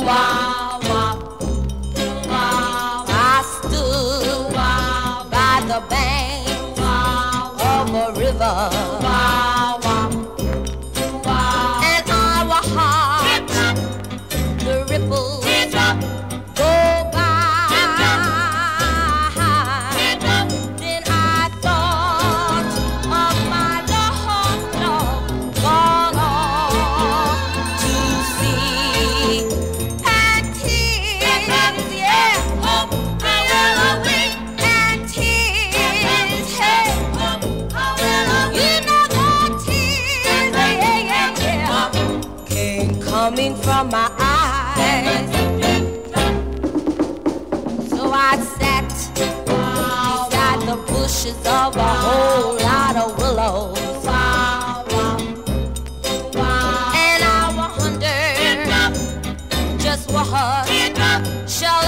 wah, wah. I stood by the bank of a river. Came from my eyes. So I sat beside the bushes of a whole lot of willows. And I wondered just what shall